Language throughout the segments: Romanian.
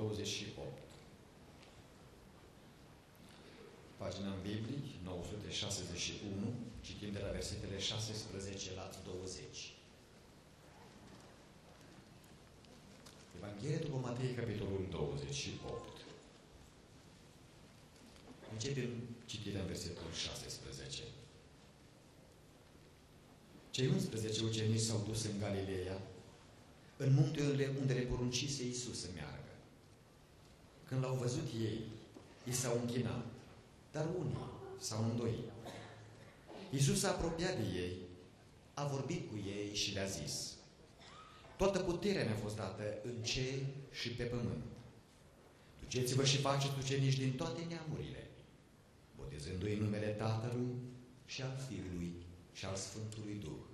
28. Pagina în Biblie, 961, citim de la versetele 16 la 20. Evanghelia după Matei, capitolul 28. Începem citirea în versetul 16. Cei 11 ucenici s-au dus în Galileea, în muntele unde le poruncise Iisus să meargă. Când l-au văzut ei, i s-au închinat, dar unii s-au îndoit. Iisus s-a apropiat de ei, a vorbit cu ei și le-a zis, Toată puterea mi-a fost dată în cer și pe pământ. Duceți-vă și faceți ucenici din toate neamurile, botezându-i numele Tatălui și al Fiului și al Sfântului Duh.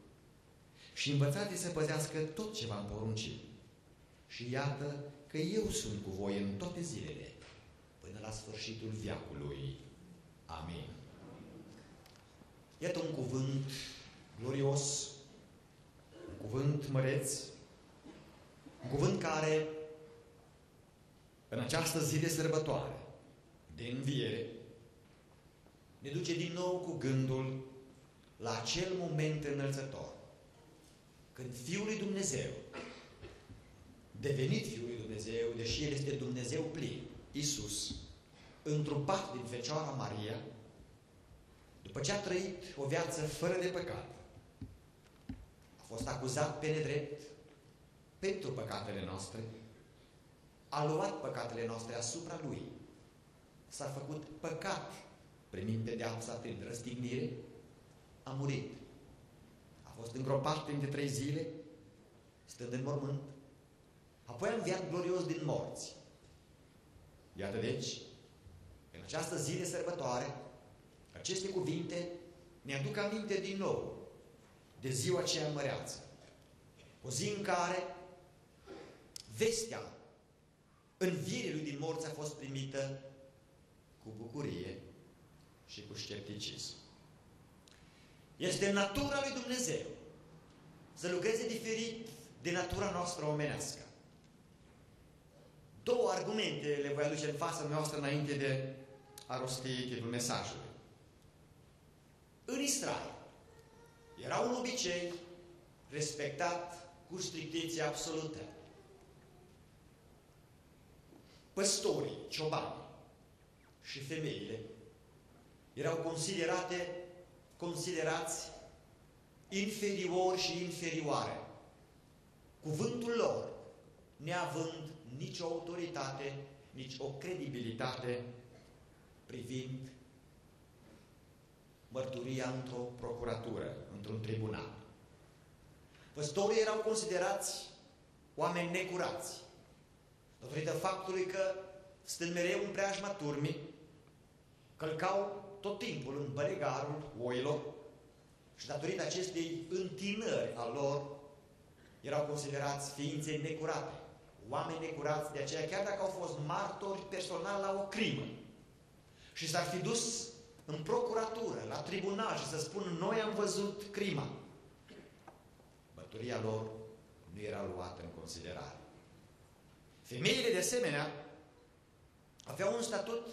Și învățați să păzească tot ce v-am poruncit. Și iată că eu sunt cu voi în toate zilele, până la sfârșitul viacului. Amin. Iată un cuvânt glorios, un cuvânt măreț, un cuvânt care în această zi de sărbătoare, de înviere, ne duce din nou cu gândul la acel moment înălțător, când Fiul lui Dumnezeu, devenit Fiul lui Dumnezeu, deși El este Dumnezeu plin, Iisus, întrupat din Fecioara Maria, după ce a trăit o viață fără de păcat, a fost acuzat pe nedrept pentru păcatele noastre, a luat păcatele noastre asupra Lui, s-a făcut păcat, primind pedeapsa prin răstignire, a murit. A fost îngropat timp de trei zile, stând în mormânt, apoi a înviat glorios din morți. Iată deci, în această zi de sărbătoare, aceste cuvinte ne aduc aminte din nou de ziua aceea măreață. O zi în care vestea învierii lui din morți a fost primită cu bucurie și cu scepticism. Este natura lui Dumnezeu să lucreze diferit de natura noastră omenească. Două argumente le voi aduce în fața noastră înainte de a rosti titlul mesajului. În Israel era un obicei respectat cu strictețe absolută. Păstorii, ciobanii și femeile erau considerate, considerați inferiori și inferioare. Cuvântul lor, neavând nicio autoritate, nici o credibilitate privind mărturia într-o procuratură, într-un tribunal. Păstorii erau considerați oameni necurați, datorită faptului că, stând mereu în preajma turmii, călcau tot timpul în bălegarul oilor și datorită acestei întinări a lor, erau considerați ființe necurate, oameni necurați, de aceea chiar dacă au fost martori personal la o crimă și s-ar fi dus în procuratură, la tribunal și să spună noi am văzut crima, mărturia lor nu era luată în considerare. Femeile, de asemenea, aveau un statut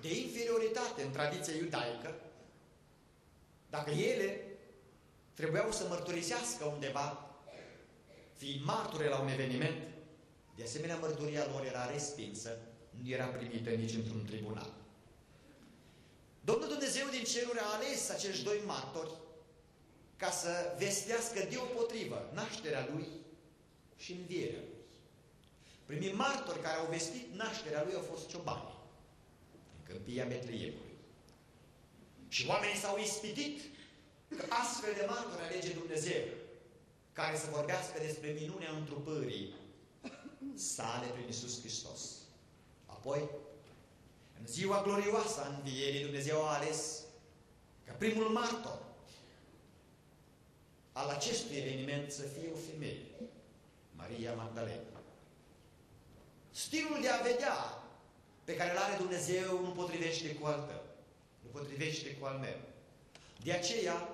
de inferioritate în tradiția iudaică, dacă ele trebuiau să mărturisească undeva, fiind marture la un eveniment, de asemenea mărturia lor era respinsă, nu era primită nici într-un tribunal. Domnul Dumnezeu din ceruri a ales acești doi martori ca să vestească deopotrivă nașterea lui și învierea lui. Primii martori care au vestit nașterea lui au fost ciobanii în câmpia Betleiemului. Și oamenii s-au ispitit că astfel de martori alege Dumnezeu care să vorbească despre minunea întrupării sale prin Iisus Hristos. Apoi, în ziua glorioasă a învierii, Dumnezeu a ales ca primul martor al acestui eveniment să fie o femeie, Maria Magdalena. Stilul de a vedea pe care îl are Dumnezeu nu potrivește cu al tău, nu potrivește cu al meu. De aceea,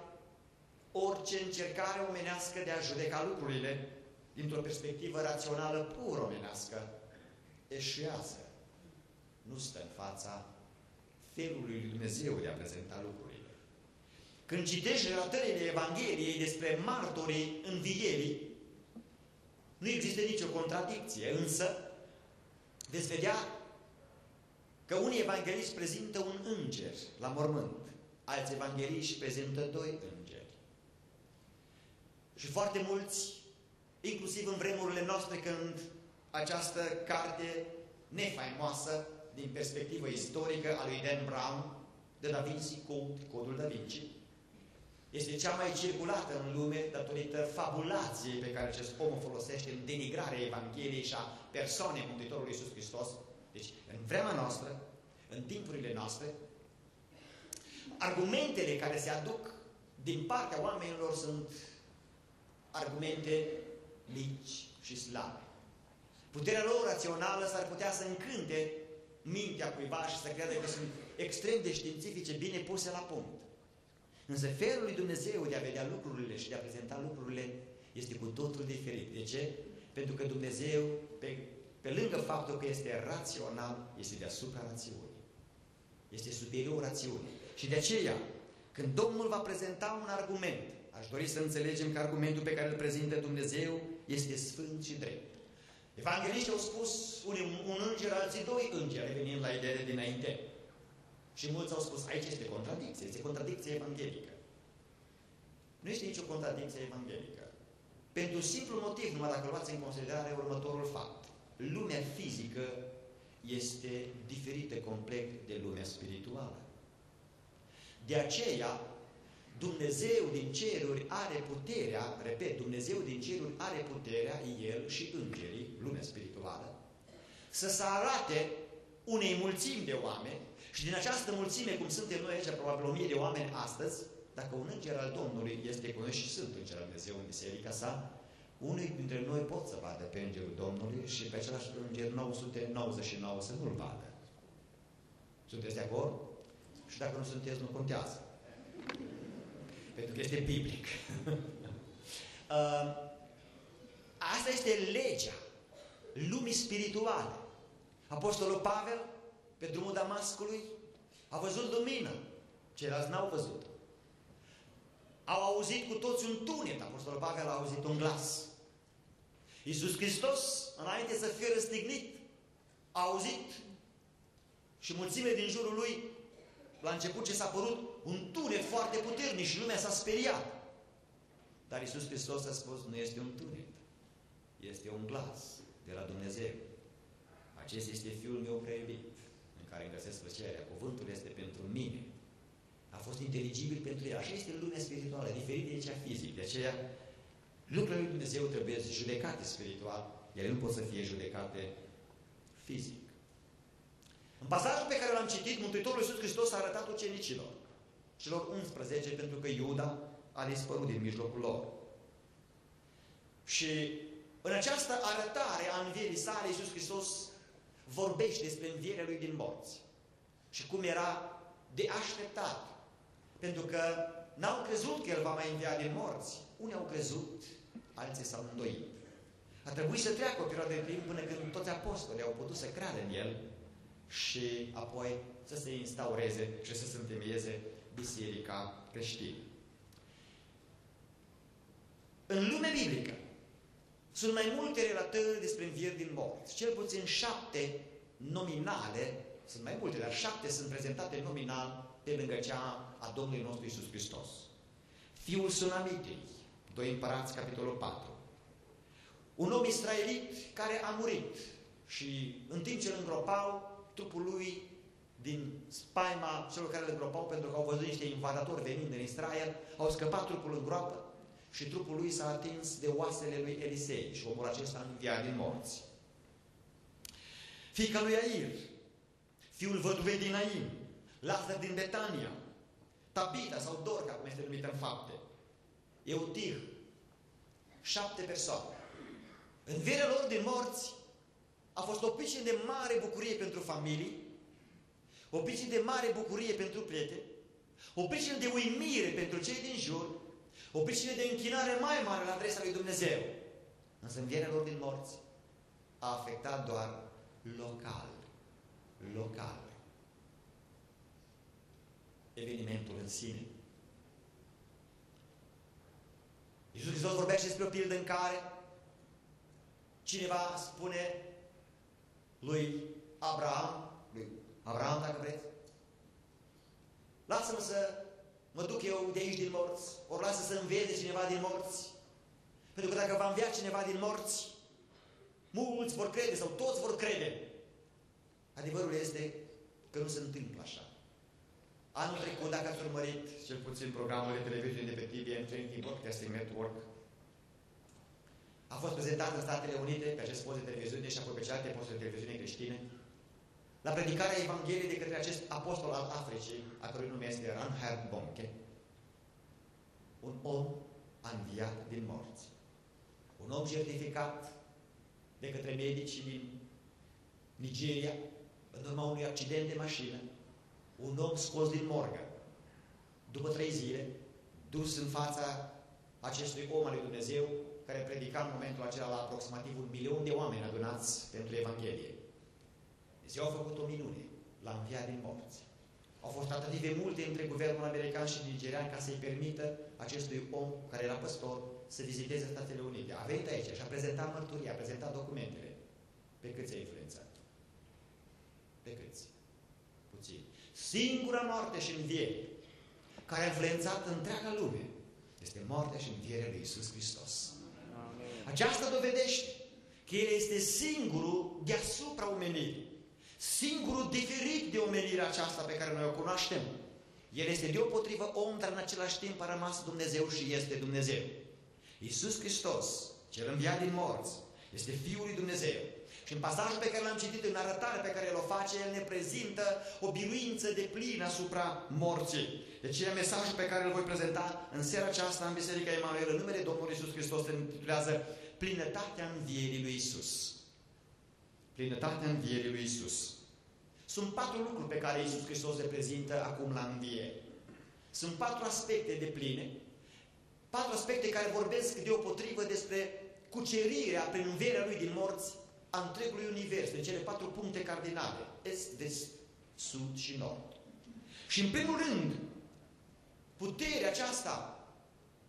orice încercare omenească de a judeca lucrurile dintr-o perspectivă rațională pur omenească, eșuează. Nu stă în fața felului lui Dumnezeu de a prezenta lucrurile. Când citești relatările Evangheliei despre martorii învierii, nu există nicio contradicție, însă veți vedea că unii evangeliști prezintă un înger la mormânt, alți evangeliști prezintă doi îngeri. Și foarte mulți, inclusiv în vremurile noastre, când această carte nefaimoasă din perspectivă istorică a lui Dan Brown, de Da Vinci Code, Codul Da Vinci, este cea mai circulată în lume datorită fabulației pe care acest om o folosește în denigrarea Evangheliei și a persoanei Mântuitorului Iisus Hristos. Deci, în vremea noastră, în timpurile noastre, argumentele care se aduc din partea oamenilor sunt argumente mici și slabe. Puterea lor rațională s-ar putea să încânte mintea cuiva și să creadă că sunt extrem de științifice, bine puse la punct. Însă felul lui Dumnezeu de a vedea lucrurile și de a prezenta lucrurile este cu totul diferit. De ce? Pentru că Dumnezeu, pe, pe lângă faptul că este rațional, este deasupra rațiunii. Este superior rațiunii. Și de aceea, când Domnul va prezenta un argument, aș dori să înțelegem că argumentul pe care îl prezintă Dumnezeu este sfânt și drept. Evangeliștii au spus unii un înger, alții doi îngeri, revenind la ideea dinainte. Și mulți au spus, aici este contradicție, este contradicție evanghelică. Nu este nicio contradicție evanghelică. Pentru simplu motiv, numai dacă luați în considerare următorul fapt. Lumea fizică este diferită complet de lumea spirituală. De aceea, Dumnezeu din ceruri are puterea, repet, Dumnezeu din ceruri are puterea, El și îngerii, lumea spirituală, să se arate unei mulțimi de oameni și din această mulțime, cum suntem noi aici, probabil o mie de oameni astăzi, dacă un înger al Domnului este cu noi și sunt înger al Dumnezeu în biserica sa, unii dintre noi pot să vadă pe îngerul Domnului și pe același înger 999 să nu-l vadă. Sunteți de acord? Și dacă nu sunteți, nu contează. Pentru că este biblic. Uh, asta este legea lumii spirituale. Apostolul Pavel pe drumul Damascului, a văzut lumină. Ceilalți n-au văzut. Au auzit cu toți un tunet. Apostolul Pavel a auzit un glas. Iisus Hristos, înainte să fie răstignit, a auzit și mulțime din jurul lui, la început ce s-a părut, un tunet foarte puternic și lumea s-a speriat. Dar Iisus Hristos a spus, nu este un tunet, este un glas de la Dumnezeu. Acesta este Fiul meu prea iubit care îmi găsesc plăcerea. Cuvântul este pentru mine. A fost inteligibil pentru el. Așa este lumea spirituală, diferit de cea fizic. De aceea, lucrurile lui Dumnezeu trebuie judecate spiritual, ele nu pot să fie judecate fizic. În pasajul pe care l-am citit, Mântuitorul Iisus Hristos a arătat ucenicilor, celor 11, pentru că Iuda a dispărut din mijlocul lor. Și în această arătare a învierii sale, Iisus Hristos vorbește despre învierea lui din morți și cum era de așteptat. Pentru că n-au crezut că el va mai învia din morți. Unii au crezut, alții s-au îndoit. A trebuit să treacă o perioadă de timp până când toți apostolii au putut să creadă în el și apoi să se instaureze și să se întemeieze biserica creștină. În lumea biblică, sunt mai multe relatări despre învieri din morți. Cel puțin șapte nominale, sunt mai multe, dar șapte sunt prezentate nominal pe lângă cea a Domnului nostru Isus Hristos. Fiul Sunamitei, 2 Împărați, capitolul 4. Un om israelit care a murit și în timp ce îl îngropau, trupul lui din spaima celor care îl îngropau pentru că au văzut niște invadatori venind în Israel, au scăpat trupul în groapă și trupul lui s-a atins de oasele lui Elisei și omul acesta învia din morți. Fica lui Air, fiul văduvei din Aim, Lazar din Betania, Tabita sau Dorca, cum este numită în fapte, Eutir, șapte persoane. Învierea lor din morți a fost o pricină de mare bucurie pentru familii, o pricină de mare bucurie pentru prieteni, o pricină de uimire pentru cei din jur o pricină de închinare mai mare la adresa lui Dumnezeu. Însă învierea lor din morți a afectat doar local. Local. Evenimentul în sine. Iisus Hristos vorbește despre o pildă în care cineva spune lui Abraham, lui Abraham dacă vreți, lasă-mă să mă duc eu de aici din morți, ori lasă să învieze cineva din morți. Pentru că dacă va învia cineva din morți, mulți vor crede sau toți vor crede. Adevărul este că nu se întâmplă așa. Anul trecut, dacă ați urmărit cel puțin programul de televiziune de pe TVN Trinity Broadcasting Network, a fost prezentat în Statele Unite pe acest post de televiziune și apoi pe celelalte posturi de televiziune creștine, la predicarea Evangheliei de către acest apostol al Africii, a cărui nume este Ranhard Bonke, un om a înviat din morți. Un om certificat de către medicii din Nigeria, în urma unui accident de mașină, un om scos din morgă, după trei zile, dus în fața acestui om al lui Dumnezeu, care predica în momentul acela la aproximativ un milion de oameni adunați pentru Evanghelie. Dumnezeu a făcut o minune, l-a înviat din morți. Au fost tratative multe între guvernul american și nigerian ca să-i permită acestui om, care era păstor, să viziteze Statele Unite. A venit aici și a prezentat mărturia, a prezentat documentele. Pe câți a influențat? Pe câți? Puțin. Singura moarte și înviere care a influențat întreaga lume este moartea și învierea lui Isus Hristos. Amen. Aceasta dovedește că El este singurul deasupra omenirii. Singurul diferit de omenirea aceasta pe care noi o cunoaștem. El este deopotrivă om, dar în același timp a rămas Dumnezeu și este Dumnezeu. Iisus Hristos, cel înviat din morți, este Fiul lui Dumnezeu. Și în pasajul pe care l-am citit, în arătare pe care el o face, el ne prezintă o biruință de plină asupra morții. Deci e mesajul pe care îl voi prezenta în seara aceasta în Biserica Emanuel, în numele Domnului Iisus Hristos, se intitulează Plinătatea învierii lui Iisus. Plinătatea învierii lui Iisus. Sunt patru lucruri pe care Iisus Hristos le prezintă acum la înviere. Sunt patru aspecte de pline, patru aspecte care vorbesc deopotrivă despre cucerirea prin învierea lui din morți a întregului univers, în cele patru puncte cardinale, est, vest, sud și nord. Și în primul rând, puterea aceasta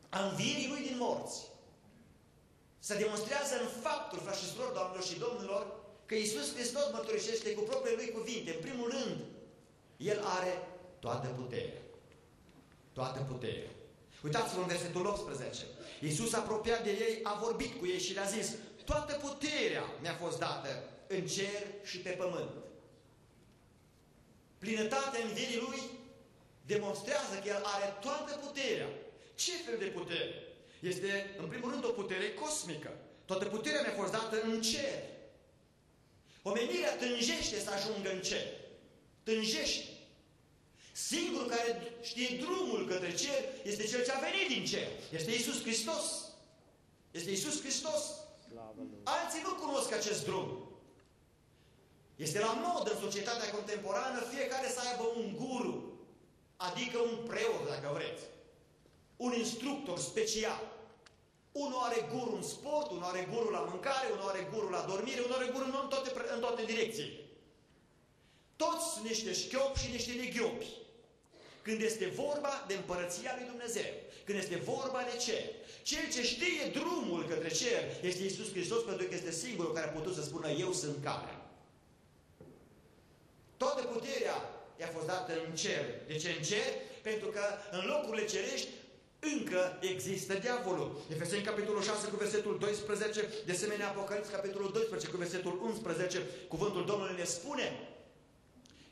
a învierii lui din morți se demonstrează în faptul, frați și surori, doamnelor și domnilor, că Iisus Hristos mărturisește cu propriile lui cuvinte. În primul rând, El are toată puterea. Toată puterea. Uitați-vă în versetul 18. Iisus apropiat de ei a vorbit cu ei și le-a zis Toată puterea mi-a fost dată în cer și pe pământ. Plinătatea învierii Lui demonstrează că El are toată puterea. Ce fel de putere? Este, în primul rând, o putere cosmică. Toată puterea mi-a fost dată în cer. Omenirea tânjește să ajungă în cer. Tânjește. Singurul care știe drumul către cer este Cel ce a venit din cer. Este Isus Hristos. Este Isus Hristos. Alții nu cunosc acest drum. Este la mod în societatea contemporană fiecare să aibă un guru, adică un preot, dacă vreți. Un instructor special. Unul are guru în sport, unul are guru la mâncare, unul are guru la dormire, unul are guru în toate, în toate direcțiile. Toți sunt niște șchiopți și niște neghiopi. Când este vorba de împărăția lui Dumnezeu, când este vorba de cer, cel ce știe drumul către cer este Iisus Hristos, pentru că este singurul care a putut să spună, eu sunt care. Toată puterea i-a fost dată în cer. De ce în cer? Pentru că în locurile cerești încă există diavolul. Efeseni capitolul 6 cu versetul 12, de asemenea Apocalips capitolul 12 cu versetul 11, cuvântul Domnului ne spune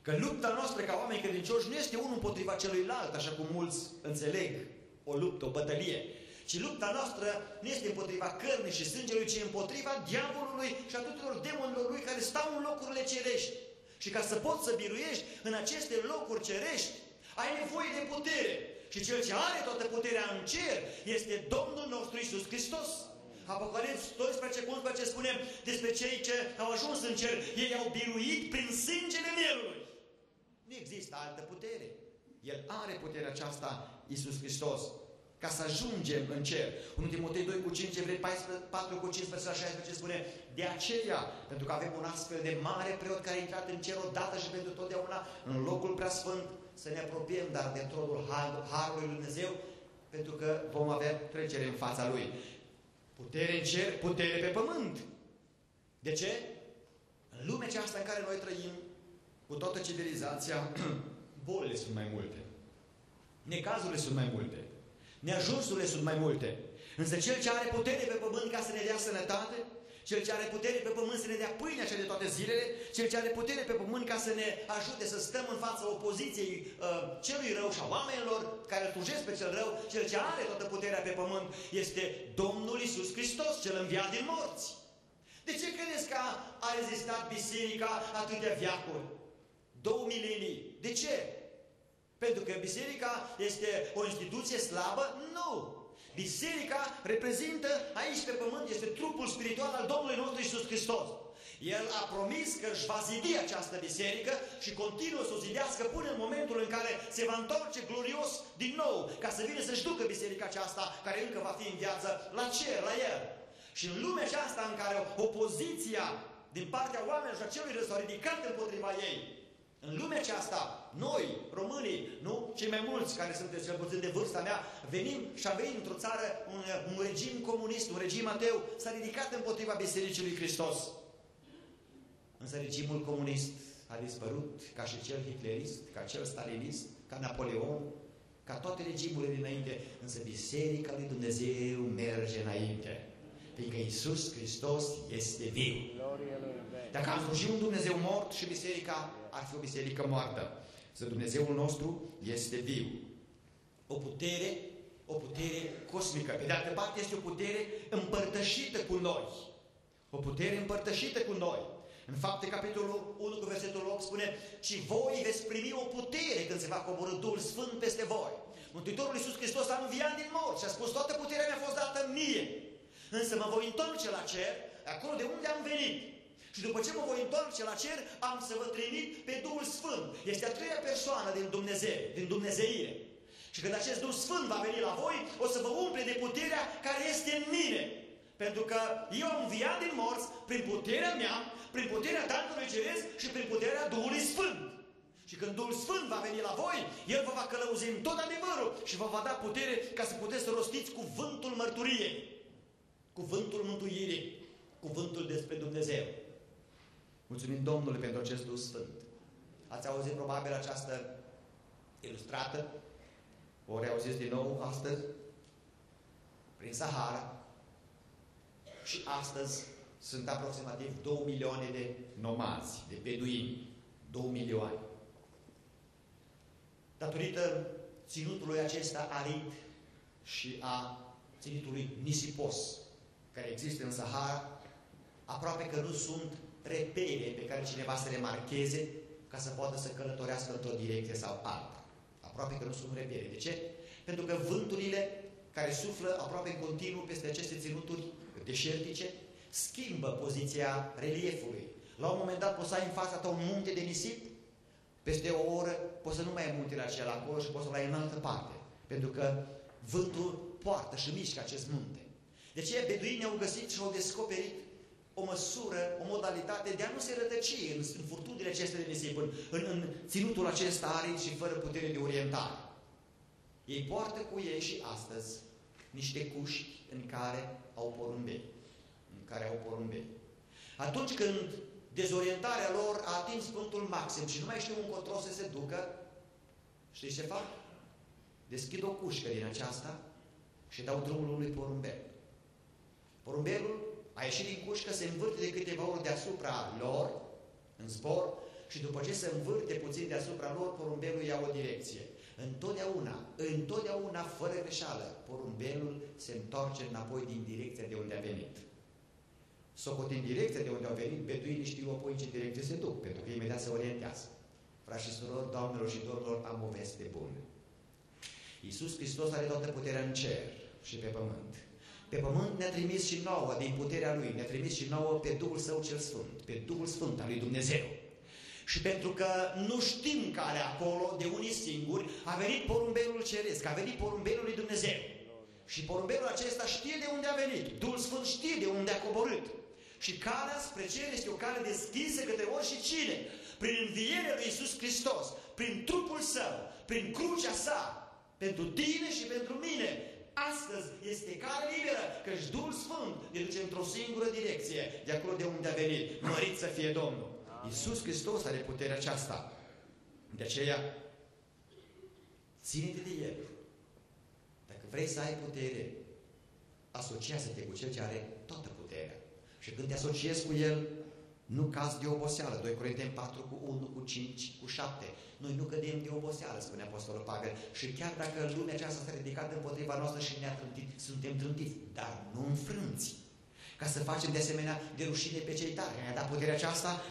că lupta noastră ca oameni credincioși nu este unul împotriva celuilalt, așa cum mulți înțeleg o luptă, o bătălie, ci lupta noastră nu este împotriva cărnii și sângelui, ci împotriva diavolului și a tuturor demonilor lui care stau în locurile cerești. Și ca să poți să biruiești în aceste locuri cerești, ai nevoie de putere. Și cel ce are toată puterea în cer este Domnul nostru Isus Hristos. Apocalips 12 cu 11 spune despre cei ce au ajuns în cer. Ei au biruit prin sângele mielului. Nu există altă putere. El are puterea aceasta, Isus Hristos, ca să ajungem în cer. 1 Timotei 2 cu 5, Evrei 4 cu 15 la 16 spune De aceea, pentru că avem un astfel de mare preot care a intrat în cer odată și pentru totdeauna în locul preasfânt, să ne apropiem dar de tronul Harului Lui Dumnezeu, pentru că vom avea trecere în fața Lui. Putere în cer, putere pe pământ. De ce? În lumea aceasta în care noi trăim, cu toată civilizația, bolile sunt mai multe. Necazurile sunt mai multe. Neajunsurile sunt mai multe. Însă Cel ce are putere pe pământ ca să ne dea sănătate, Cel ce are putere pe pământ să ne dea pâinea cea de toate zilele, Cel ce are putere pe pământ ca să ne ajute să stăm în fața opoziției uh, celui rău și a oamenilor care îl slujesc pe cel rău, Cel ce are toată puterea pe pământ este Domnul Isus Hristos, Cel înviat din morți. De ce credeți că a rezistat biserica atâtea viacuri? Două milenii. De ce? Pentru că biserica este o instituție slabă? Nu! Biserica reprezintă aici pe pământ, este trupul spiritual al Domnului nostru Isus Hristos. El a promis că își va zidi această biserică și continuă să o zidească până în momentul în care se va întoarce glorios din nou, ca să vină să-și ducă biserica aceasta, care încă va fi în viață, la cer, la el. Și în lumea aceasta în care opoziția din partea oamenilor și a celui rău s-a ridicat împotriva ei, în lumea aceasta, noi, românii, nu? Cei mai mulți care sunteți cel puțin de vârsta mea, venim și avem într-o țară un, un regim comunist, un regim ateu, s-a ridicat împotriva Bisericii lui Hristos. Însă regimul comunist a dispărut ca și cel hitlerist, ca cel stalinist, ca Napoleon, ca toate regimurile dinainte, însă Biserica lui Dumnezeu merge înainte. Fiindcă Iisus Hristos este viu. Dacă am slujit un Dumnezeu mort și biserica ar fi o biserică moartă. Să Dumnezeul nostru este viu. O putere, o putere cosmică. Pe de altă parte este o putere împărtășită cu noi. O putere împărtășită cu noi. În fapte, capitolul 1 cu versetul 8 spune Și voi veți primi o putere când se va coborâ Duhul Sfânt peste voi. Mântuitorul Iisus Hristos a înviat din mort și a spus Toată puterea mi-a fost dată mie. Însă mă voi întoarce la cer, acolo de unde am venit. Și după ce mă voi întoarce la cer, am să vă trimit pe Duhul Sfânt. Este a treia persoană din Dumnezeu, din Dumnezeire. Și când acest Duh Sfânt va veni la voi, o să vă umple de puterea care este în mine. Pentru că eu am înviat din morți prin puterea mea, prin puterea Tatălui Ceresc și prin puterea Duhului Sfânt. Și când Duhul Sfânt va veni la voi, El vă va călăuzi în tot adevărul și vă va da putere ca să puteți să rostiți cuvântul mărturiei, cuvântul mântuirii, cuvântul despre Dumnezeu. Mulțumim Domnului pentru acest Duh Sfânt. Ați auzit probabil această ilustrată, o reauziți din nou astăzi, prin Sahara. Și astăzi sunt aproximativ 2 milioane de nomazi, de beduini. 2 milioane. Datorită ținutului acesta arid și a ținutului nisipos care există în Sahara, aproape că nu sunt repere pe care cineva să le marcheze ca să poată să călătorească într-o direcție sau alta. Aproape că nu sunt repere. De ce? Pentru că vânturile care suflă aproape în continuu peste aceste ținuturi deșertice schimbă poziția reliefului. La un moment dat poți să ai în fața ta un munte de nisip, peste o oră poți să nu mai ai muntele acela acolo și poți să-l ai în altă parte. Pentru că vântul poartă și mișcă acest munte. De ce beduinii au găsit și au descoperit o măsură, o modalitate de a nu se rătăci în, în furtunile acestea de nisip, în, în, în ținutul acesta arid și fără putere de orientare. Ei poartă cu ei și astăzi niște cuști în care au porumbei. În care au porumbei. Atunci când dezorientarea lor a atins punctul maxim și nu mai știu încotro să se ducă, știți ce fac? Deschid o cușcă din aceasta și dau drumul unui porumbel. Porumbelul a ieșit din cușcă, se învârte de câteva ori deasupra lor, în zbor, și după ce se învârte puțin deasupra lor, porumbelul ia o direcție. Întotdeauna, întotdeauna, fără greșeală, porumbelul se întoarce înapoi din direcția de unde a venit. Socotind direcția de unde au venit, beduinii știu apoi în ce direcție se duc, pentru că imediat se orientează. Frați și surori, doamnelor și domnilor, am o veste bună. Iisus Hristos are toată puterea în cer și pe pământ. Pe pământ ne-a trimis și nouă, din puterea Lui, ne-a trimis și nouă pe Duhul Său cel Sfânt, pe Duhul Sfânt al Lui Dumnezeu. Și pentru că nu știm care acolo, de unii singuri, a venit porumbelul ceresc, a venit porumbelul lui Dumnezeu. Și porumbelul acesta știe de unde a venit. Duhul Sfânt știe de unde a coborât. Și calea spre cer este o cale deschisă către oricine. Prin învierea lui Iisus Hristos, prin trupul său, prin crucea sa, pentru tine și pentru mine. Astăzi este cale liberă, căci Duhul Sfânt ne duce într-o singură direcție, de acolo de unde a venit. Mărit să fie Domnul. Amin. Iisus Hristos are puterea aceasta. De aceea, ține-te de El. Dacă vrei să ai putere, asociază-te cu Cel ce are toată puterea. Și când te asociezi cu El, nu cazi de oboseală. 2 Corinteni 4 cu 1, cu 5, cu 7. Noi nu cădem de oboseală, spune Apostolul Pavel. Și chiar dacă lumea aceasta s-a ridicat împotriva noastră și ne-a trântit, suntem trântiți, dar nu înfrânți. Ca să facem de asemenea de rușine pe cei tari. Ne-a dat puterea aceasta,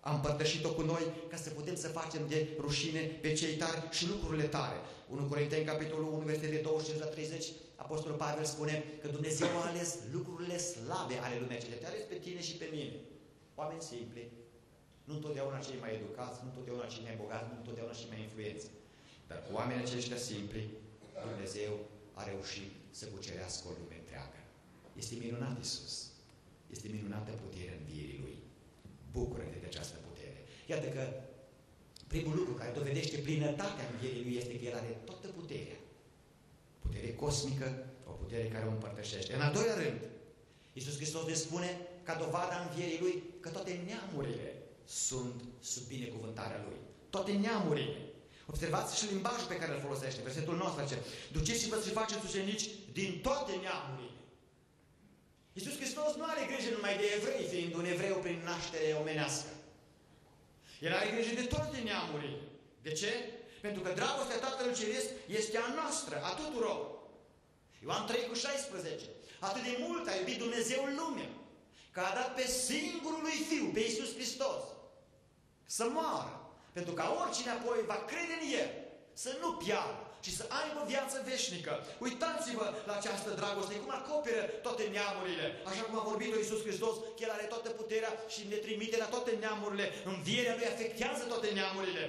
am împărtășit-o cu noi ca să putem să facem de rușine pe cei tari și lucrurile tare. 1 Corinteni, capitolul 1, versetele 25 la 30, Apostolul Pavel spune că Dumnezeu a ales lucrurile slabe ale lumii acelea. Te ales pe tine și pe mine. Oameni simpli, nu întotdeauna cei mai educați, nu întotdeauna cei mai bogați, nu întotdeauna cei mai influenți. Dar cu oamenii aceștia simpli, Dumnezeu a reușit să cucerească o lume întreagă. Este minunat Isus. Este minunată puterea învierii Lui. Bucură-te de această putere. Iată că primul lucru care dovedește plinătatea învierii Lui este că El are toată puterea. Putere cosmică, o putere care o împărtășește. În al doilea rând, Iisus Hristos ne spune, ca dovada învierii Lui, că toate neamurile sunt sub binecuvântarea Lui. Toate neamurile. Observați și limbajul pe care îl folosește. Versetul nostru zice, duceți-vă și faceți ucenici din toate neamurile. Iisus Hristos nu are grijă numai de evrei, fiind un evreu prin naștere omenească. El are grijă de toate neamurile. De ce? Pentru că dragostea Tatălui Ceresc este a noastră, a tuturor. Ioan 3 cu 16. Atât de mult a iubit Dumnezeu lumea, că a dat pe singurul lui Fiu, pe Iisus Hristos, să moară, pentru ca oricine apoi va crede în El, să nu piară, ci să aibă viață veșnică. Uitați-vă la această dragoste, cum acoperă toate neamurile. Așa cum a vorbit Iisus Hristos, că El are toată puterea și ne trimite la toate neamurile. Învierea Lui afectează toate neamurile.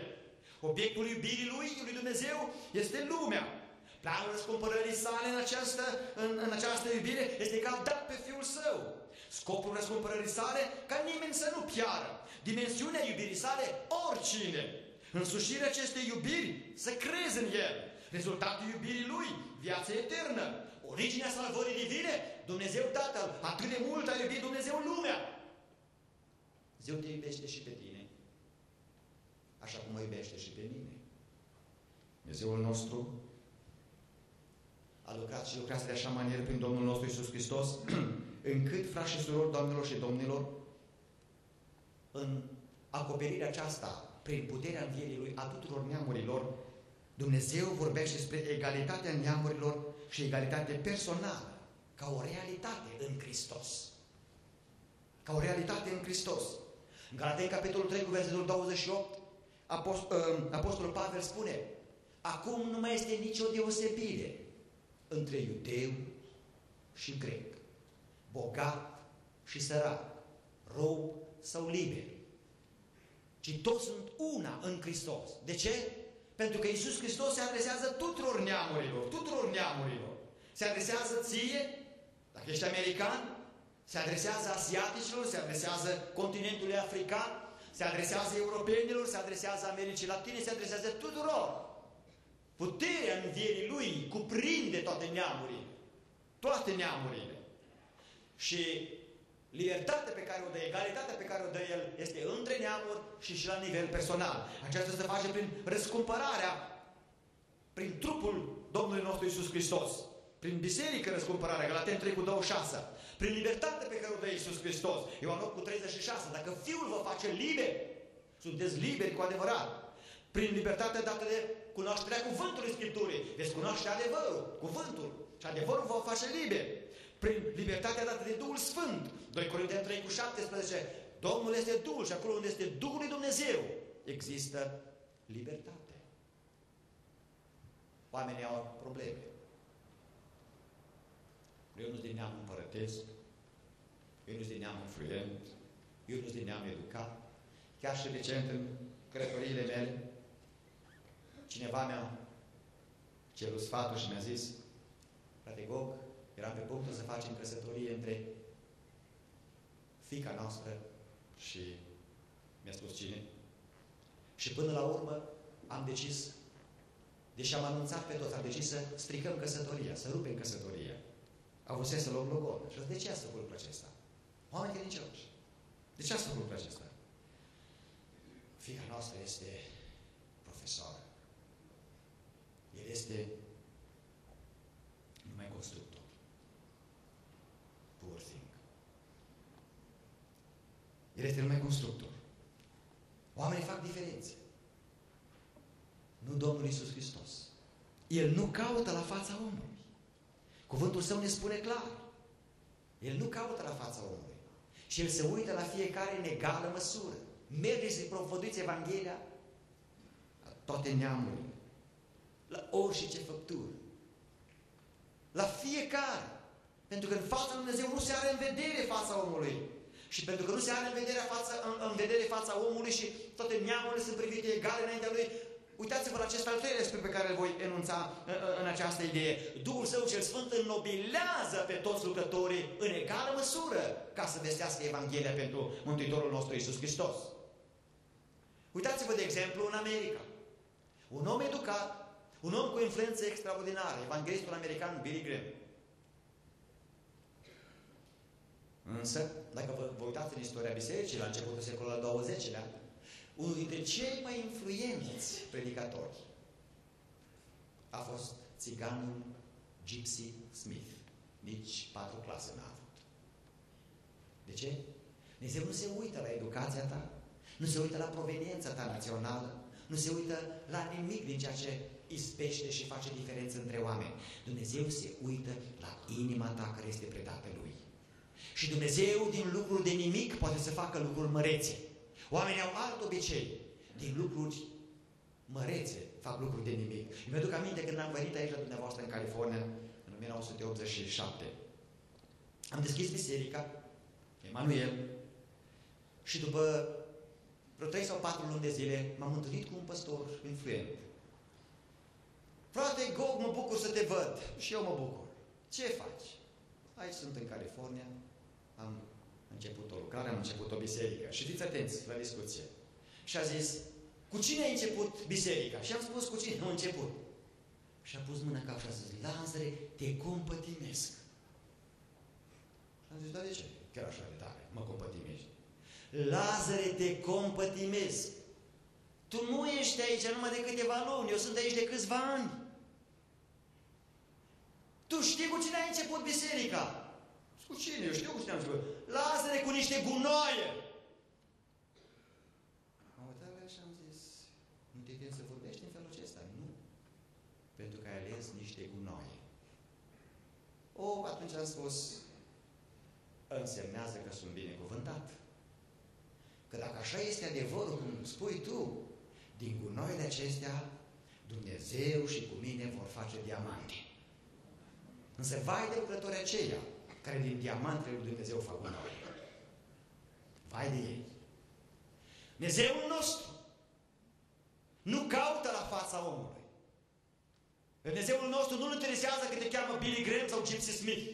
Obiectul iubirii Lui, Lui Dumnezeu, este lumea. Planul răscumpărării sale în această, în, în această iubire este că a dat pe Fiul Său. Scopul răscumpărării sale, ca nimeni să nu piară. Dimensiunea iubirii sale, oricine. Însușirea acestei iubiri, să crezi în El. Rezultatul iubirii Lui, viața eternă. Originea salvării divine, Dumnezeu Tatăl, atât de mult a iubit Dumnezeu lumea. Dumnezeu te iubește și pe tine, așa cum mă iubește și pe mine. Dumnezeul nostru a lucrat și lucrează de așa manieră prin Domnul nostru Iisus Hristos, încât, frați și surori, doamnelor și domnilor, în acoperirea aceasta, prin puterea învierii Lui a tuturor neamurilor, Dumnezeu vorbește despre egalitatea neamurilor și egalitate personală, ca o realitate în Hristos. Ca o realitate în Hristos. În Galatei, capitolul 3, cu versetul 28, Apost ă, Apostolul Pavel spune Acum nu mai este nicio deosebire între iudeu și grec, bogat și sărac, rob sau liber, ci toți sunt una în Hristos. De ce? Pentru că Iisus Hristos se adresează tuturor neamurilor, tuturor neamurilor. Se adresează ție, dacă ești american, se adresează asiaticilor, se adresează continentului african, se adresează europenilor, se adresează Americii Latine, se adresează tuturor. Puterea învierii Lui cuprinde toate neamurile. Toate neamurile. Și libertatea pe care o dă, egalitatea pe care o dă El este între neamuri și și la nivel personal. Aceasta se face prin răscumpărarea, prin trupul Domnului nostru Isus Hristos. Prin biserică răscumpărarea, Galaten 3 cu 26. Prin libertatea pe care o dă Isus Hristos. Ioan 8 cu 36. Dacă Fiul vă face liber, sunteți liberi cu adevărat prin libertatea dată de cunoașterea cuvântului Scripturii. Veți cunoaște adevărul, cuvântul. Și adevărul vă face liber. Prin libertatea dată de Duhul Sfânt. 2 Corinteni 3 cu 17. Domnul este Duhul și acolo unde este Duhul lui Dumnezeu există libertate. Oamenii au probleme. Eu nu sunt din neam împărătesc, eu nu sunt din neam influent, eu nu sunt din neam educat. Chiar și recent în călătoriile mele, Cineva mi-a cerut sfatul și mi-a zis frate Gog, eram pe punctul să facem căsătorie între fica noastră și mi-a spus cine. Și până la urmă am decis, deși am anunțat pe toți, am decis să stricăm căsătoria, să rupem căsătoria. Avusese loc logodă. Și de ce ați făcut lucrul acesta? Oameni credincioși. De ce ați făcut lucrul acesta? Fica noastră este profesoară. El este numai constructor. El este numai constructor. Oamenii fac diferențe. Nu Domnul Isus Hristos. El nu caută la fața omului. Cuvântul său ne spune clar. El nu caută la fața omului. Și el se uită la fiecare în egală măsură. Mergeți să propovăduiți Evanghelia la toate neamurile. La orice făptură. La fiecare. Pentru că în fața lui Dumnezeu nu se are în vedere fața omului. Și pentru că nu se are în vedere fața, în, în vedere fața omului și toate neamurile sunt privite egale înaintea lui, Uitați-vă la acest al treilea aspect pe care îl voi enunța în această idee. Duhul Său cel Sfânt înnobilează pe toți lucrătorii în egală măsură ca să vestească Evanghelia pentru Mântuitorul nostru Isus Hristos. Uitați-vă, de exemplu, în America. Un om educat, un om cu influență extraordinară, evanghelistul american Billy Graham. Însă, dacă vă, vă uitați în istoria bisericii la începutul secolului al XX-lea, unul dintre cei mai influenți predicatori a fost țiganul Gypsy Smith. Nici patru clase n-a avut. De ce? Dumnezeu nu se uită la educația ta, nu se uită la proveniența ta națională, nu se uită la nimic din ceea ce ispește și face diferență între oameni. Dumnezeu se uită la inima ta care este predată Lui. Și Dumnezeu din lucruri de nimic poate să facă lucruri mărețe. Oamenii au alt obicei. Din lucruri mărețe fac lucruri de nimic. Îmi mi-aduc aminte când am venit aici la dumneavoastră în California, în 1987. Am deschis biserica, Emanuel, și după vreo 3 sau 4 luni de zile m-am întâlnit cu un păstor influent. Frate Gog, mă bucur să te văd. Și eu mă bucur. Ce faci? Aici sunt în California, am început o lucrare, am început o biserică. Și fiți atenți la discuție. Și a zis, cu cine ai început biserica? Și am spus, cu cine am început? Și a pus mâna ca și a zis, Lazare, te compătimesc. Și am zis, da, de ce? Chiar așa de tare, mă compătimești. Lazare, te compătimesc. Tu nu ești aici numai de câteva luni, eu sunt aici de câțiva ani. Tu știi cu cine ai început biserica? Cu cine? Eu știu cu cine am făcut. Lasă-ne cu niște gunoaie! Am uitat la și am zis, nu te gândi să vorbești în felul acesta? Nu. Pentru că ai ales niște gunoaie. O, atunci am spus, însemnează că sunt binecuvântat. Că dacă așa este adevărul, cum spui tu, din gunoile acestea, Dumnezeu și cu mine vor face diamante. Însă vai de lucrătorii aceia care din diamantele lui Dumnezeu fac gunoi. Vai de ei! Dumnezeul nostru nu caută la fața omului. Dumnezeul nostru nu-L interesează că te cheamă Billy Graham sau Gypsy Smith.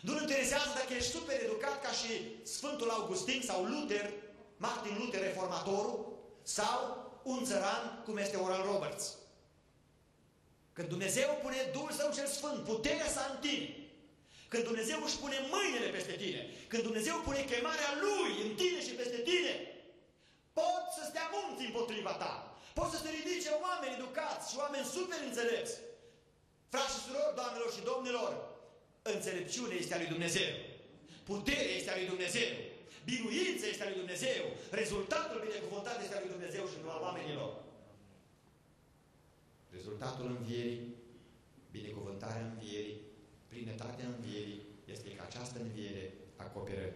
Nu-L interesează dacă ești super educat ca și Sfântul Augustin sau Luther, Martin Luther reformatorul, sau un țăran cum este Oral Roberts. Când Dumnezeu pune Duhul Său cel Sfânt, puterea sa în tine, când Dumnezeu își pune mâinile peste tine, când Dumnezeu pune chemarea Lui în tine și peste tine, pot să stea munți împotriva ta. Pot să se ridice oameni educați și oameni super înțelepți. Frați și surori, doamnelor și domnilor, înțelepciune este a lui Dumnezeu. Puterea este a lui Dumnezeu. Biruința este a lui Dumnezeu. Rezultatul binecuvântat este a lui Dumnezeu și nu al oamenilor. Rezultatul învierii, binecuvântarea învierii, plinătatea învierii este că această înviere acoperă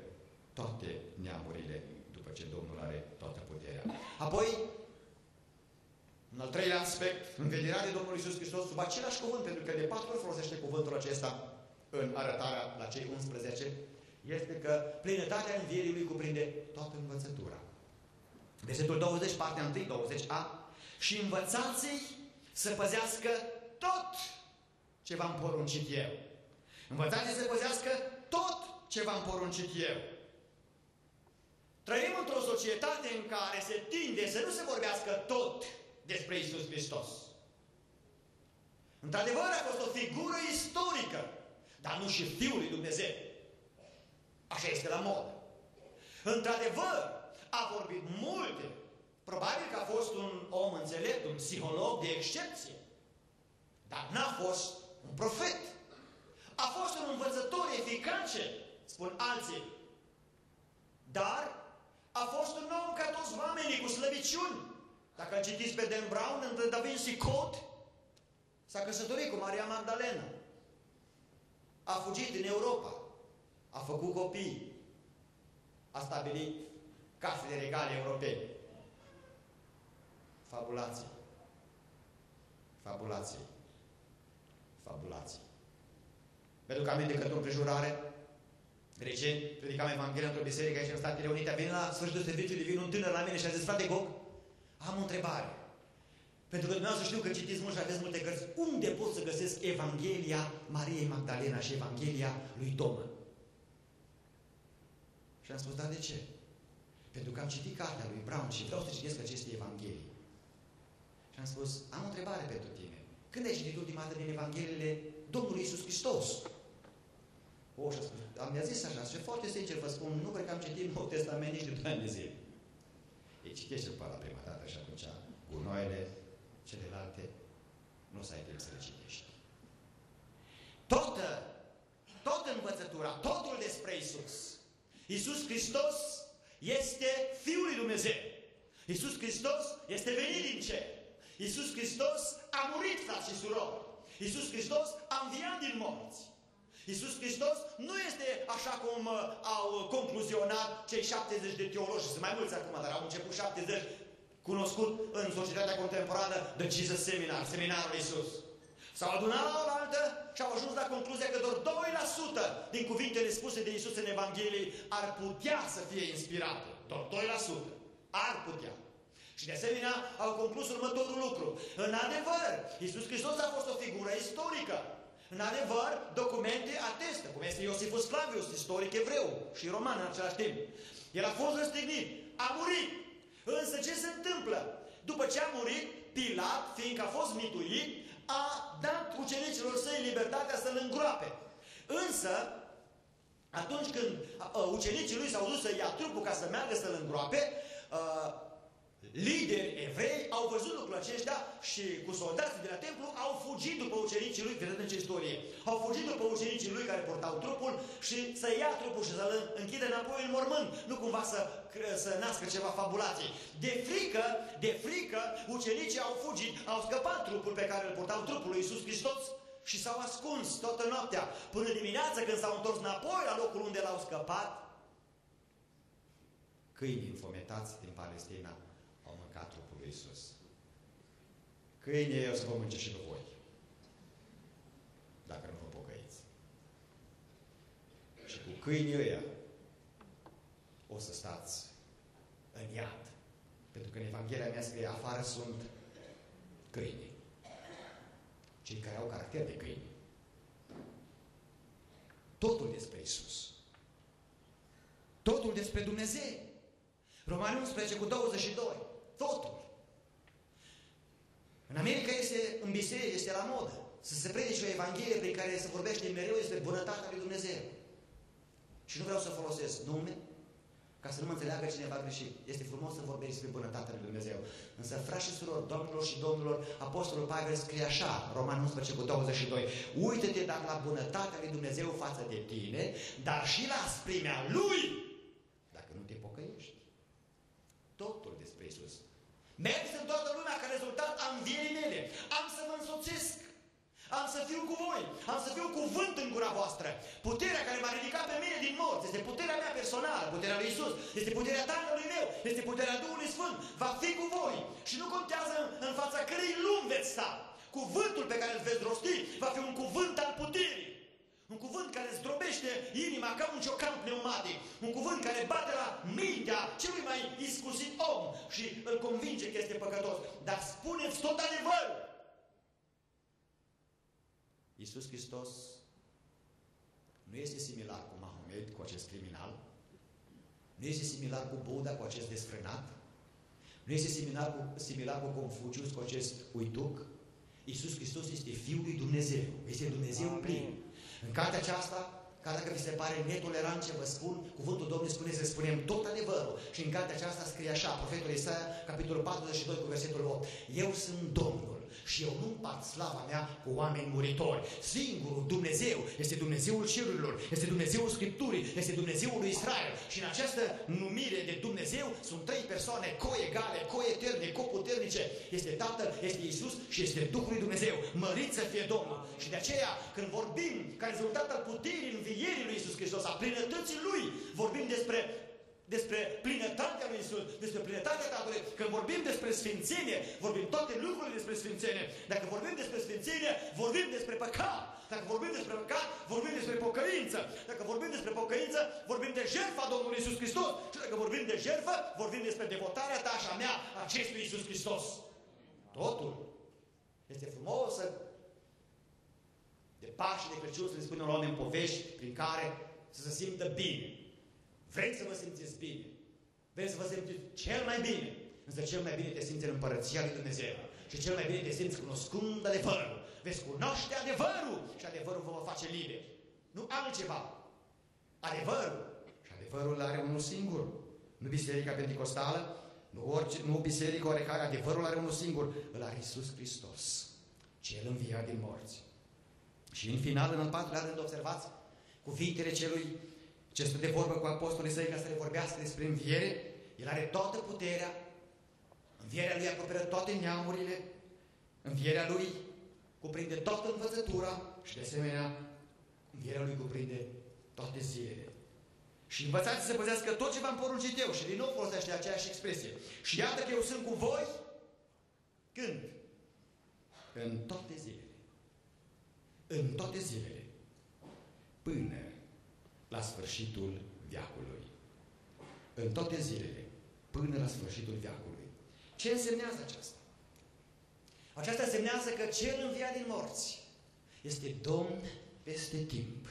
toate neamurile după ce Domnul are toată puterea. Apoi, un al treilea aspect, în vederea de Domnul Iisus Hristos, sub același cuvânt, pentru că de patru ori folosește cuvântul acesta în arătarea la cei 11, este că plinătatea învierii lui cuprinde toată învățătura. Versetul 20, partea 1, 20a, și învățați-i să păzească tot ce v-am poruncit eu. Învățați să păzească tot ce v-am poruncit eu. Trăim într-o societate în care se tinde să nu se vorbească tot despre Isus Hristos. Într-adevăr a fost o figură istorică, dar nu și Fiul lui Dumnezeu. Așa este la mod. Într-adevăr, a vorbit multe. Probabil că a fost un om înțelept, un psiholog de excepție. Dar n-a fost un profet. A fost un învățător eficace, spun alții. Dar a fost un om ca toți oamenii cu slăbiciuni. Dacă îl citiți pe Dan Brown, în Da Vinci Code, s-a căsătorit cu Maria Magdalena. A fugit din Europa. A făcut copii. A stabilit casele regale europene. Fabulații. Fabulații. Fabulații. Mi-aduc aminte că într-o împrejurare, recent, predicam Evanghelia într-o biserică aici în Statele Unite, a venit la sfârșitul serviciului, vine un tânăr la mine și a zis, frate Gog, am o întrebare. Pentru că dumneavoastră știu că citiți mult și aveți multe cărți. Unde pot să găsesc Evanghelia Mariei Magdalena și Evanghelia lui Toma? Și am spus, da, de ce? Pentru că am citit cartea lui Brown și vreau să citesc aceste Evanghelii. Și am spus, am o întrebare pentru tine. Când ai citit ultima dată din Evangheliile Domnului Isus Hristos? O, și a spus, am mi-a zis așa, și foarte sincer vă spun, nu cred că am citit Noul Testament nici de 2 ani de zile. Ei citește după la prima dată și atunci gunoaiele celelalte nu o să ai timp să le citești. Toată, toată învățătura, totul despre Isus. Isus Hristos este Fiul lui Dumnezeu. Isus Hristos este venit din cer. Isus Hristos a murit, frați și surori. Isus Hristos a înviat din morți. Isus Hristos nu este așa cum uh, au concluzionat cei 70 de teologi, sunt mai mulți acum, dar au început 70 cunoscut în societatea contemporană de Jesus Seminar, seminarul Isus. S-au adunat la o altă și au ajuns la concluzia că doar 2% din cuvintele spuse de Isus în Evanghelie ar putea să fie inspirate. Doar 2%. Ar putea. Și de asemenea au conclus următorul lucru. În adevăr, Isus Hristos a fost o figură istorică. În adevăr, documente atestă, cum este Iosifus Flavius, istoric evreu și roman în același timp. El a fost răstignit, a murit. Însă ce se întâmplă? După ce a murit, Pilat, fiindcă a fost mituit, a dat ucenicilor săi libertatea să-l îngroape. Însă, atunci când ucenicii lui s-au dus să ia trupul ca să meargă să-l îngroape, lideri evrei au văzut lucrul acesta și cu soldații de la templu au fugit după ucenicii lui, vedem în ce istorie, au fugit după ucenicii lui care portau trupul și să ia trupul și să-l închide înapoi în mormânt, nu cumva să, să nască ceva fabulații. De frică, de frică, ucenicii au fugit, au scăpat trupul pe care îl portau trupul lui Iisus Hristos și s-au ascuns toată noaptea, până dimineața când s-au întors înapoi la locul unde l-au scăpat, câini infometați din Palestina au mâncat trupul lui Isus. Câinii o să vă mânce și pe voi. Dacă nu vă pocăiți. Și cu câinii ăia o să stați în iad. Pentru că în Evanghelia mea scrie, afară sunt câinii. Cei care au caracter de câini. Totul despre Isus. Totul despre Dumnezeu. Romani 11 cu 22. Totul. În America este, în biserică, este la modă. Să se predice o Evanghelie prin care se vorbește mereu este bunătatea lui Dumnezeu. Și nu vreau să folosesc nume, ca să nu mă înțeleagă cineva greșit. Este frumos să vorbești despre bunătatea lui Dumnezeu. Însă, frați și surori, domnilor și domnilor, Apostolul Pavel scrie așa, Roman 11 cu 22, Uită-te dar la bunătatea lui Dumnezeu față de tine, dar și la sprimea Lui, dacă nu te pocăiești. Totul despre Isus. Merg în toată lumea ca rezultat a învierii mele. Am să mă însoțesc. Am să fiu cu voi. Am să fiu cuvânt în gura voastră. Puterea care m-a ridicat pe mine din morți este puterea mea personală, puterea lui Isus. Este puterea Tatălui meu. Este puterea Duhului Sfânt. Va fi cu voi. Și nu contează în fața cărei lumi veți sta. Cuvântul pe care îl veți rosti va fi un cuvânt al puterii. Un cuvânt care zdrobește inima ca un ciocan pneumatic. Un cuvânt care bate la mintea celui mai iscusit om și îl convinge că este păcătos. Dar spuneți tot adevărul. Iisus Hristos nu este similar cu Mahomed, cu acest criminal, nu este similar cu Buddha, cu acest desfrânat, nu este similar cu, similar cu Confucius, cu acest uituc. Iisus Hristos este Fiul lui Dumnezeu, este Dumnezeu Amin. plin. În cartea aceasta ca dacă vi se pare netolerant ce vă spun, cuvântul Domnului spune să spunem tot adevărul. Și în cartea aceasta scrie așa, profetul Isaia, capitolul 42 cu versetul 8. Eu sunt Domnul și eu nu împart slava mea cu oameni muritori. Singurul Dumnezeu este Dumnezeul cerurilor, este Dumnezeul Scripturii, este Dumnezeul lui Israel. Și în această numire de Dumnezeu sunt trei persoane coegale, coeterne, coputernice. Este Tatăl, este Isus și este Duhul lui Dumnezeu. Mărit să fie Domnul. Și de aceea, când vorbim ca rezultat al puterii învierii lui Isus Hristos, a plinătății Lui, vorbim despre despre plinătatea lui Isus, despre plinătatea Tatălui. Când vorbim despre sfințenie, vorbim toate lucrurile despre sfințenie. Dacă vorbim despre sfințenie, vorbim despre păcat. Dacă vorbim despre păcat, vorbim despre pocăință. Dacă vorbim despre pocăință, vorbim de jertfa Domnului Isus Hristos. Și dacă vorbim de jertfă, vorbim despre devotarea ta și a mea acestui Isus Hristos. Totul este frumos să de Paște, de Crăciun, să le spunem la oameni povești prin care să se simtă bine. Vrei să vă simțiți bine. Vrei să vă simțiți cel mai bine. Însă cel mai bine te simți în împărăția lui Dumnezeu. Și cel mai bine te simți cunoscând adevărul. Veți cunoaște adevărul și adevărul vă va face liber. Nu altceva. Adevărul. Și adevărul are unul singur. Nu Biserica Pentecostală, nu, orice, nu biserica oarecare, adevărul are unul singur. Îl are Iisus Hristos. Cel înviat din morți. Și în final, în al patrulea rând, observați cuvintele celui ce stă de vorbă cu apostolii săi ca să le vorbească despre înviere. El are toată puterea. Învierea lui acoperă toate neamurile. Învierea lui cuprinde toată învățătura și de asemenea învierea lui cuprinde toate zilele. Și învățați să păzească tot ce v-am poruncit eu. Și din nou folosește aceeași expresie. Și iată că eu sunt cu voi când? În toate zilele. În toate zilele. Până la sfârșitul viacului. În toate zilele, până la sfârșitul viacului. Ce însemnează aceasta? Aceasta însemnează că cel înviat din morți este Domn peste timp.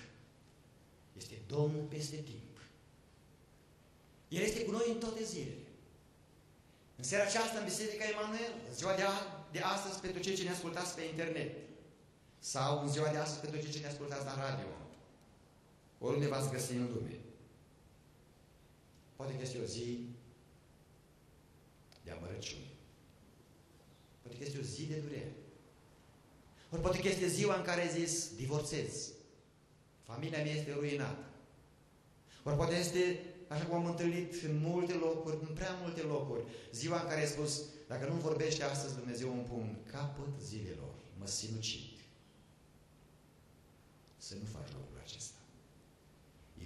Este Domn peste timp. El este cu noi în toate zilele. În seara aceasta, în Biserica Emanuel, în ziua de, a, de astăzi, pentru cei ce ne ascultați pe internet, sau în ziua de astăzi, pentru cei ce ne ascultați la radio, Oriunde v-ați găsi în lume. Poate că este o zi de amărăciune. Poate că este o zi de durere. Ori poate că este ziua în care ai zis, divorțez. Familia mea este ruinată. Ori poate este, așa cum am întâlnit în multe locuri, în prea multe locuri, ziua în care ai spus, dacă nu vorbește astăzi Dumnezeu îmi pun capăt zilelor, mă sinucid. Să nu faci lucrul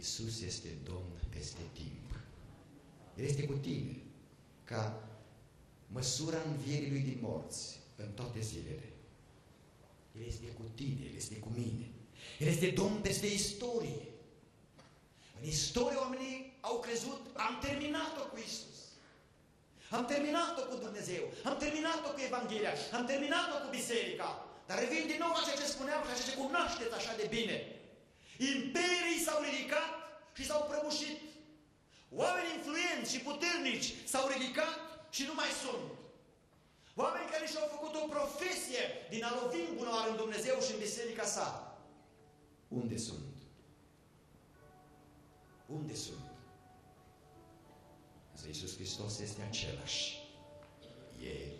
acesta. Iisus este Domn peste timp. El este cu tine ca măsura învierii Lui din morți în toate zilele. El este cu tine, El este cu mine. El este Domn peste istorie. În istorie oamenii au crezut, am terminat-o cu Isus. Am terminat-o cu Dumnezeu. Am terminat-o cu Evanghelia. Am terminat-o cu Biserica. Dar revin din nou la ceea ce spuneam și ceea ce cunoașteți așa de bine. Imperii s-au ridicat și s-au prăbușit. Oameni influenți și puternici s-au ridicat și nu mai sunt. Oameni care și-au făcut o profesie din a lovi în bunoară în Dumnezeu și în biserica sa. Unde sunt? Unde sunt? Însă Iisus Hristos este același. Ieri,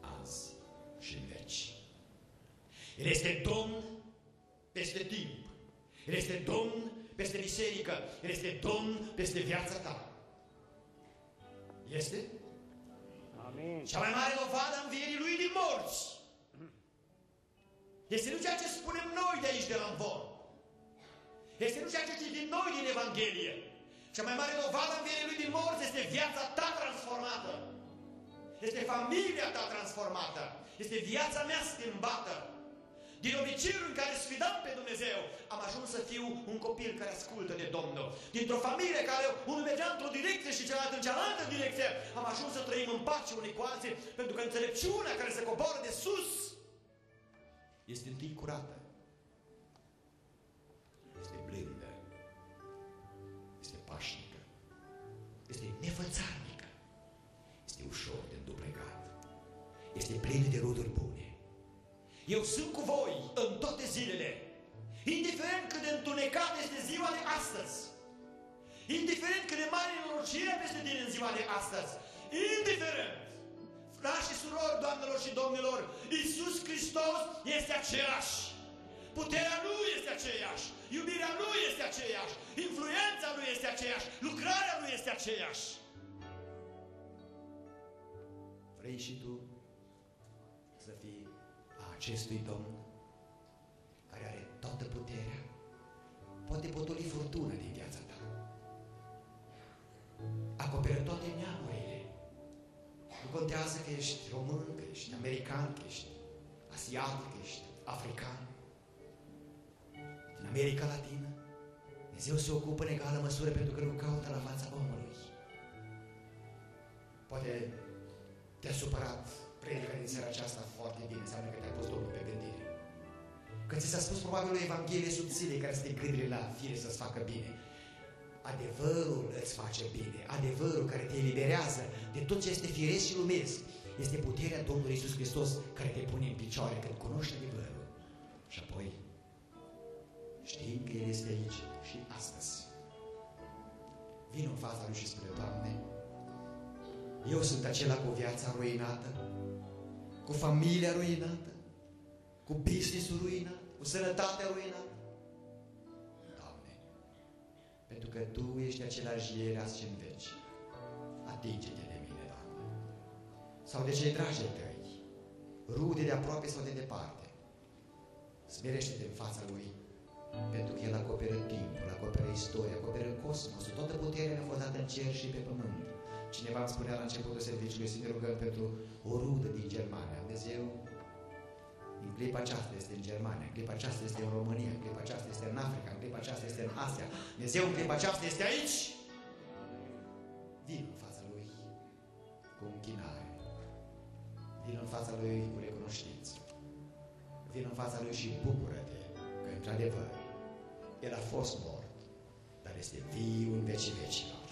azi și în veci. El este Domn peste timp. El este Domn peste biserică. El este Domn peste viața ta. Este? Amin. Cea mai mare dovadă a învierii Lui din morți. Este nu ceea ce spunem noi de aici de la Învon. Este nu ceea ce citim noi din Evanghelie. Cea mai mare dovadă a învierii Lui din morți este viața ta transformată. Este familia ta transformată. Este viața mea schimbată din obiceiul în care sfidam pe Dumnezeu, am ajuns să fiu un copil care ascultă de Domnul. Dintr-o familie care unul mergea într-o direcție și celălalt în cealaltă direcție, am ajuns să trăim în pace unii cu alții, pentru că înțelepciunea care se coboară de sus este întâi curată, este blândă, este pașnică, este nefățarnică, este ușor de înduplecat, este plină de roduri bune, eu sunt cu voi în toate zilele, indiferent cât de întunecat este ziua de astăzi, indiferent cât de mare norocirea peste tine în ziua de astăzi, indiferent, frați și surori, doamnelor și domnilor, Iisus Hristos este același. Puterea Lui este aceeași, iubirea Lui este aceeași, influența Lui este aceeași, lucrarea Lui este aceeași. Vrei și tu? să fii a acestui Domn care are toată puterea? Poate potoli furtună din viața ta. Acoperă toate neamurile. Nu contează că ești român, că ești american, că ești asiatic, că ești african. În America Latină, Dumnezeu se ocupă în egală măsură pentru că nu caută la fața omului. Poate te-a supărat predica din seara aceasta foarte bine, înseamnă că te-a pus Domnul pe gândire. Că ți s-a spus probabil o Evanghelie subțire care să te gândire la fire să-ți facă bine. Adevărul îți face bine, adevărul care te eliberează de tot ce este firesc și lumesc, este puterea Domnului Isus Hristos care te pune în picioare când cunoști adevărul. Și apoi Știm că El este aici și astăzi. Vin în fața Lui și spune, Doamne, eu sunt acela cu viața ruinată, cu familia ruinată, cu business-ul ruinat, cu sănătatea ruinată. Doamne, pentru că Tu ești același ieri, azi și în veci. Atinge-te de mine, Doamne. Sau de cei dragi tăi, rude de aproape sau de departe. Smerește-te în fața Lui pentru că El acoperă timpul, acoperă istoria, acoperă cosmosul. Toată puterea ne-a fost dată în cer și pe pământ. Cineva îmi spunea la începutul serviciului să ne rugăm pentru o rudă din Germania. Dumnezeu, în clipa aceasta este în Germania, în clipa aceasta este în România, în clipa aceasta este în Africa, în clipa aceasta este în Asia. Dumnezeu în clipa aceasta este aici. Vin în fața Lui cu închinare. Vin în fața Lui cu recunoștință. Vin în fața Lui și bucură-te că, într-adevăr, el a fost mort, dar este viu în vecii vecilor.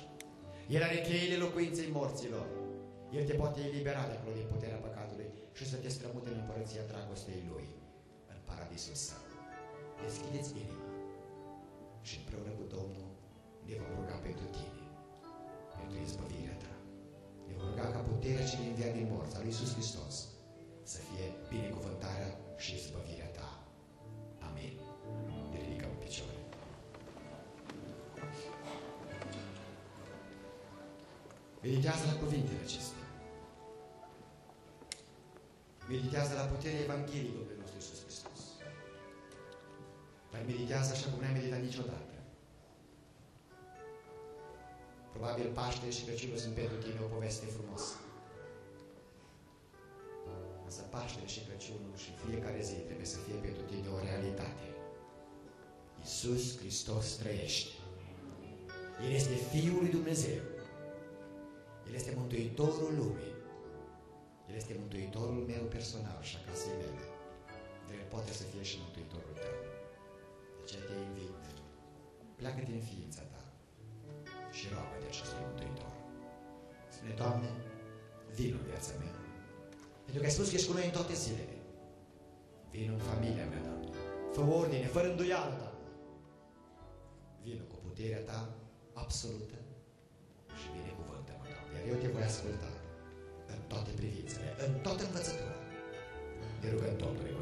El are cheile locuinței morților. El te poate elibera de acolo din puterea păcatului și să te strămute în împărăția dragostei Lui, în paradisul Său. Deschideți inima și împreună cu Domnul ne vom ruga pentru tine, pentru izbăvirea ta. Ne vom ruga ca puterea și din via din morți a lui Iisus Hristos să fie binecuvântarea și izbăvirea ta. Meditează la cuvintele acestea. Meditează la puterea Evangheliei Domnului nostru Iisus Hristos. Dar meditează așa cum n-ai meditat niciodată. Probabil Paște și Crăciunul sunt pentru tine o poveste frumoasă. Însă Paștele și Crăciunul și fiecare zi trebuie să fie pentru tine o realitate. Iisus Hristos trăiește. El este Fiul lui Dumnezeu. El este Mântuitorul lumii. El este Mântuitorul meu personal și a casei mele. Dar El poate să fie și Mântuitorul tău. De aceea te invit. Pleacă din ființa ta și roagă de acestui Mântuitor. Spune, Doamne, vin în viața mea. Pentru că ai spus că ești cu noi în toate zilele. Vin în familia mea, Doamne. Fă ordine, fără îndoială, Doamne. Vin cu puterea Ta absolută și binecuvântă-mă, Doamne. Iar eu te voi asculta în toate privințele, în toată învățătura. Ne rugăm Domnului